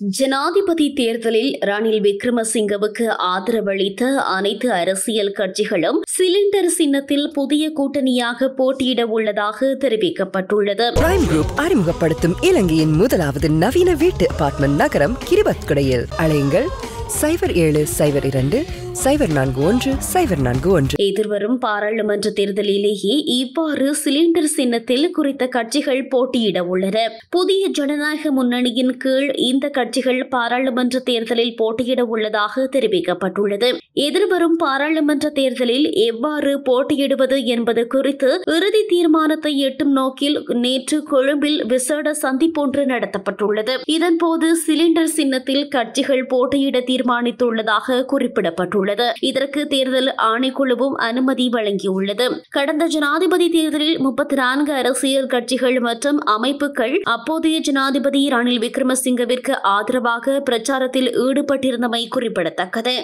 ஜனாதிபதி தேர்தலில் ரணில் விக்ரமசிங்கவுக்கு ஆதரவளித்த அனைத்து அரசியல் கட்சிகளும் சிலிண்டர் சின்னத்தில் புதிய கூட்டணியாக போட்டியிட உள்ளதாக தெரிவிக்கப்பட்டுள்ளது. பிரைம் குரூப் அறிமுகப்படுத்தும் இலங்கையின் முதலாவது நவீன வீட்டு அபார்ட்மெண்ட் நகரம் கிரிபத்குடையில். அழையுங்கள் சைபர் ஏழு சைபர் இரண்டு சைபர் நான்கு ஒன்று சைபர் நான்கு ஒன்று. எதிர்வரும் பாராளுமன்ற தேர்தலிலேயே இவ்வாறு சிலிண்டர் சின்னத்தில் குறித்த கட்சிகள் போட்டியிட உள்ளன. புதிய ஜனநாயக முன்னணியின் கீழ் இந்த கட்சிகள் பாராளுமன்ற தேர்தலில் போட்டியிட உள்ளதாக தெரிவிக்கப்பட்டுள்ளது. எதிர்வரும் பாராளுமன்ற தேர்தலில் எவ்வாறு போட்டியிடுவது என்பது குறித்து இறுதி தீர்மானத்தை எட்டும் நோக்கில் நேற்று கொழும்பில் விசேட சந்திப்பொன்று நடத்தப்பட்டுள்ளது. இதன்போது சிலிண்டர் சின்னத்தில் கட்சிகள் போட்டியிட தீர்மானித்துள்ளதாக குறிப்பிடப்பட்டுள்ளது. இதற்கு தேர்தல் ஆணைக்குழுவும் அனுமதி வழங்கியுள்ளது. கடந்த ஜனாதிபதி தேர்தலில் முப்பத்தி நான்கு அரசியல் கட்சிகள் மற்றும் அமைப்புகள் அப்போதைய ஜனாதிபதி ரணில் விக்ரமசிங்கவிற்கு ஆதரவாக பிரச்சாரத்தில் ஈடுபட்டிருந்தமை குறிப்பிடத்தக்கது.